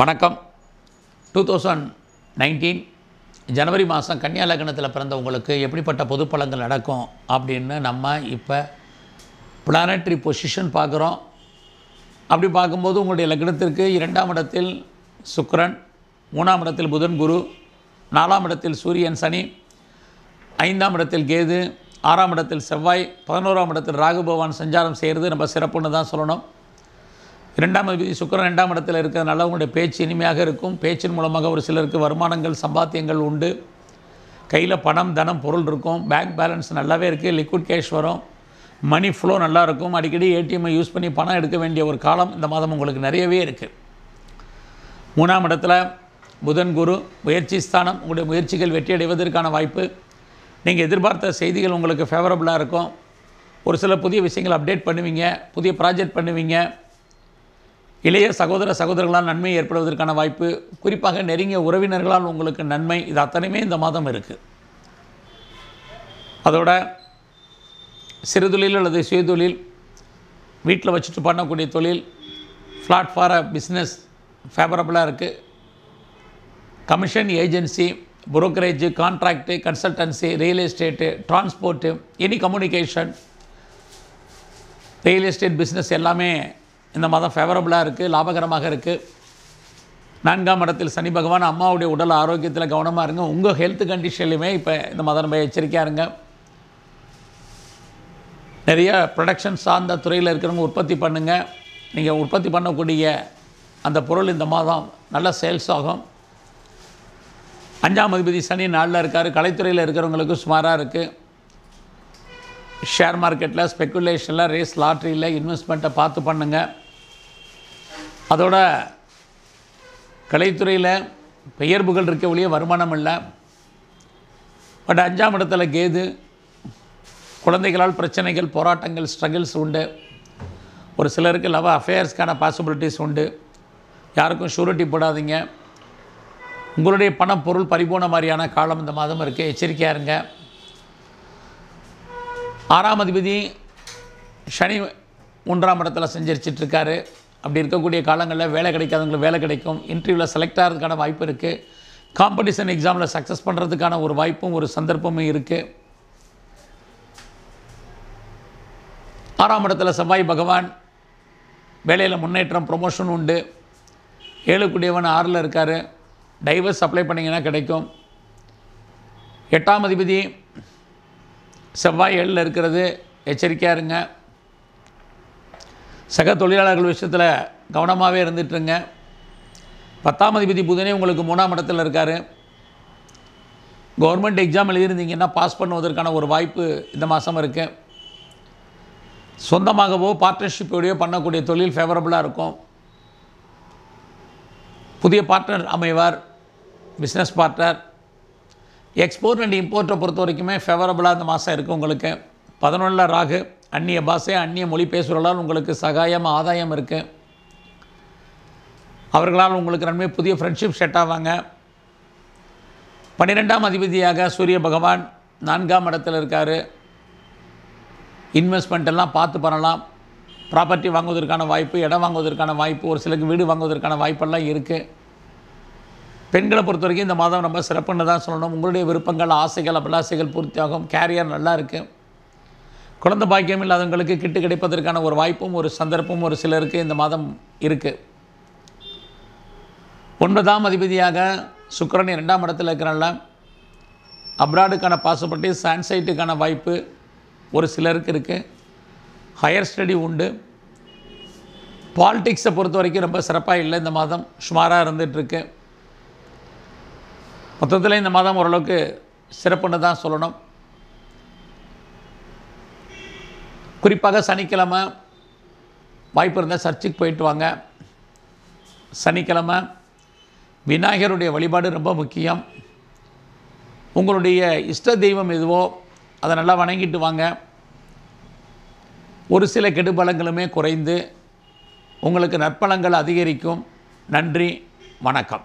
வணக்கம். Two thousand nineteen ஜனவரி மாதம் கன்னியா லக்னத்தில் பிறந்தவங்களுக்கு எப்படிப்பட்ட பொது பலன்கள் நடக்கும் அப்படின்னு நம்ம இப்போ பிளானட்ரி பொசிஷன் பார்க்குறோம். அப்படி பார்க்கும்போது உங்களுடைய லக்னத்திற்கு இரண்டாம் இடத்தில் சுக்ரன் மூணாம் இடத்தில் புதன் குரு நாலாம் இடத்தில் சூரியன் சனி ஐந்தாம் இடத்தில் கேது ஆறாம் இடத்தில் செவ்வாய் பதினோராம் இடத்தில் ராகு பகவான் சஞ்சாரம் செய்கிறது. நம்ம சிறப்புன்னு தான் சொல்லணும். இரண்டாம் அதிபதி சுக்கிரன் இரண்டாம் இடத்தில் இருக்கிறதுனால உங்களுடைய பேச்சு இனிமையாக இருக்கும். பேச்சின் மூலமாக ஒரு சிலருக்கு வருமானங்கள் சம்பாத்தியங்கள் உண்டு. கையில் பணம் தனம் பொருள் இருக்கும். பேங்க் பேலன்ஸ் நல்லாவே இருக்குது லிக்விட் கேஷ் வரும். மணி ஃப்ளோ நல்லா இருக்கும். அடிக்கடி ஏடிஎம்மை யூஸ் பண்ணி பணம் எடுக்க வேண்டிய ஒரு காலம் இந்த மாதம் உங்களுக்கு நிறையவே இருக்குது மூணாம் இடத்துல புதன் குரு முயற்சி ஸ்தானம். உங்களுடைய முயற்சிகள் வெற்றி அடைவதற்கான வாய்ப்பு. நீங்கள் எதிர்பார்த்த செய்திகள் உங்களுக்கு ஃபேவரபுளாக இருக்கும். ஒரு சில புதிய விஷயங்கள் அப்டேட் பண்ணுவீங்க. புதிய ப்ராஜெக்ட் பண்ணுவீங்க. இளைய சகோதர சகோதரர்களால் நன்மை ஏற்படுவதற்கான வாய்ப்பு குறிப்பாக நெருங்கிய உறவினர்களால் உங்களுக்கு நன்மை இது அத்தனையுமே இந்த மாதம் இருக்குது அதோட சிறுதொழில் அல்லது சுயதொழில் வீட்டில் வச்சுட்டு பண்ணக்கூடிய தொழில் ஃப்ளாட் ஃபார பிஸ்னஸ் ஃபேவரபுளாக இருக்குது commission agency brokerage contract consultancy real estate transport any communication real estate business எல்லாமே இந்த மாதம் ஃபேவரபுளாக இருக்குது லாபகரமாக இருக்குது நான்காம் இடத்தில் சனி பகவான் அம்மாவுடைய உடல் ஆரோக்கியத்தில் கவனமாக இருங்க. உங்கள் ஹெல்த் கண்டிஷன்லையுமே இப்போ இந்த மாதம் நம்ம எச்சரிக்கையாக இருங்க. நிறைய ப்ரொடக்ஷன் சார்ந்த துறையில் இருக்கிறவங்க உற்பத்தி பண்ணுங்கள் நீங்கள் உற்பத்தி பண்ணக்கூடிய அந்த பொருள் இந்த மாதம் நல்ல சேல்ஸ் ஆகும். அஞ்சாம் அதிபதி சனி நாளில் இருக்கார். கலைத்துறையில் இருக்கிறவங்களுக்கு சுமாராக இருக்குது ஷேர் மார்க்கெட்டில் ஸ்பெக்குலேஷனில் ரேஸ் லாட்ரியில் இன்வெஸ்ட்மெண்ட்டை பார்த்து பண்ணுங்கள் அதோட கலைத்துறையில் பெயர்ப்புகள் இருக்க ஒழிய வருமானம் இல்லை. பட் அஞ்சாம் இடத்துல கேது. குழந்தைகளால் பிரச்சனைகள் போராட்டங்கள் ஸ்ட்ரகிள்ஸ் உண்டு. ஒரு சிலருக்கு லவ் அஃபேர்ஸ்க்கான பாசிபிலிட்டிஸ் உண்டு. யாருக்கும் ஷூரிட்டி போடாதீங்க. உங்களுடைய பணம் பொருள் பறிபோன மாதிரியான காலம் இந்த மாதம் இருக்குது எச்சரிக்கையாக இருங்க. ஆறாம் அதிபதி சனி மூன்றாம் இடத்துல செஞ்சரிச்சிட்ருக்காரு அப்படி இருக்கக்கூடிய காலங்களில் வேலை கிடைக்காதவங்களுக்கு வேலை கிடைக்கும். இன்டர்வியூவில் செலக்ட் ஆகிறதுக்கான வாய்ப்பு இருக்குது காம்படிஷன் எக்ஸாமில் சக்ஸஸ் பண்ணுறதுக்கான ஒரு வாய்ப்பும் ஒரு சந்தர்ப்பமும் இருக்குது ஆறாம் இடத்துல செவ்வாய் பகவான். வேலையில் முன்னேற்றம் ப்ரொமோஷன் உண்டு. ஏழுக்குடியவன் ஆறில் இருக்கார். டைவர்ஸ் அப்ளை பண்ணிங்கன்னா கிடைக்கும். எட்டாம் அதிபதி செவ்வாய் ஏழில் இருக்கிறது. எச்சரிக்கையாக இருங்க. சக தொழிலாளர்கள் விஷயத்தில் கவனமாகவே இருந்துட்டுருங்க. பத்தாம் அதிபதி புதனே உங்களுக்கு மூணாம் இடத்துல இருக்கார். கவர்மெண்ட் எக்ஸாம் எழுதியிருந்தீங்கன்னா பாஸ் பண்ணுவதற்கான ஒரு வாய்ப்பு இந்த மாதம் இருக்குது சொந்தமாகவோ பார்ட்னர்ஷிப்போடையோ பண்ணக்கூடிய தொழில் ஃபேவரபுளாக இருக்கும். புதிய பார்ட்னர் அமைவார் பிஸ்னஸ் பார்ட்னர் எக்ஸ்போர்ட் அண்ட் இம்போர்ட்டை பொறுத்த வரைக்குமே ஃபேவரபுளாக இந்த மாதம் இருக்குது உங்களுக்கு. பதினொன்றில் ராகு. அந்நிய பாஷை அந்நிய மொழி பேசுகிறவர்களால் உங்களுக்கு சகாயம் ஆதாயம் இருக்குது அவர்களால் உங்களுக்கு நன்மை புதிய ஃப்ரெண்ட்ஷிப் செட் ஆவாங்க. பன்னிரெண்டாம் அதிபதியாக சூரிய பகவான் நான்காம் இடத்துல இருக்கார். இன்வெஸ்ட்மெண்ட் எல்லாம் பார்த்து பண்ணலாம். ப்ராப்பர்ட்டி வாங்குவதற்கான வாய்ப்பு இடம் வாங்குவதற்கான வாய்ப்பு ஒரு சிலருக்கு வீடு வாங்குவதற்கான வாய்ப்பெல்லாம் இருக்குது பெண்களை பொறுத்த வரைக்கும் இந்த மாதம் ரொம்ப சிறப்புன்னு தான் சொல்லணும். உங்களுடைய விருப்பங்கள் ஆசைகள் அபிலாசைகள் பூர்த்தியாகும். கேரியர் நல்லா இருக்குது குழந்தை பாக்கியம் இல்லாதவங்களுக்கு கிட்டு கிடைப்பதற்கான ஒரு வாய்ப்பும் ஒரு சந்தர்ப்பமும் ஒரு சிலருக்கு இந்த மாதம் இருக்குது ஒன்பதாம் அதிபதியாக சுக்கரன் இரண்டாம் இடத்தில் இருக்கிறனால. அப்ராடுக்கான பாசிபிலிட்டி சான்சைட்டுக்கான வாய்ப்பு ஒரு சிலருக்கு இருக்குது ஹையர் ஸ்டடி உண்டு. பாலிடிக்ஸை பொறுத்த வரைக்கும் ரொம்ப சிறப்பாக இல்லை இந்த மாதம். சுமாராக இருந்துகிட்ருக்கு மொத்தத்தில் இந்த மாதம் ஓரளவுக்கு சிறப்புன்னு தான் சொல்லணும். குறிப்பாக சனிக்கிழமை வாய்ப்பு இருந்தால் சர்ச்சுக்கு போயிட்டு வாங்க. சனிக்கிழமை விநாயகருடைய வழிபாடு ரொம்ப முக்கியம். உங்களுடைய இஷ்ட தெய்வம் எதுவோ அதை நல்லா வணங்கிட்டு வாங்க. ஒரு சில கெடுபலங்களுமே குறைந்து உங்களுக்கு நற்பலங்கள் அதிகரிக்கும். நன்றி வணக்கம்.